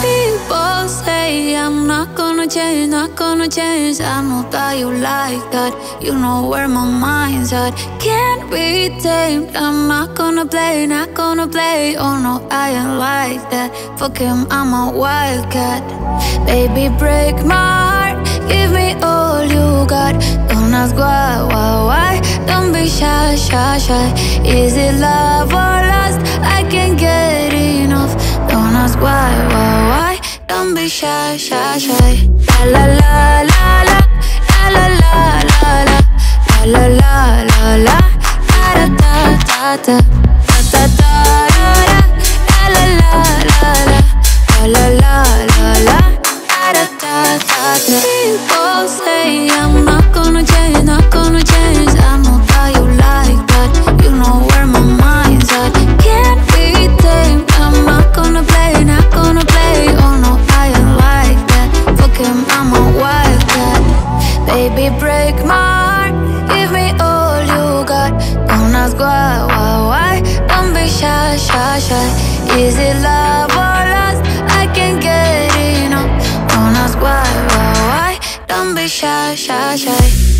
People say I'm not gonna change, not gonna change. I know that you like that. You know where my mind's at. Can't be tamed. I'm not gonna play, not gonna play. Oh no, I ain't like that. Fuck him, I'm a wildcat. Baby, break my you. Don't ask why, why, why. Don't be shy, shy, shy. Is it love or lust? I can't get enough. Don't ask why, why, why. Don't be shy, shy, shy. La la la la la. La la la la la. La la la la la. Da da da. Da da Baby, break my heart. Give me all you got. Don't ask why, why, why. Don't be shy, shy, shy. Is it love or lust? I can't get enough. Don't ask why, why, why. Don't be shy, shy, shy.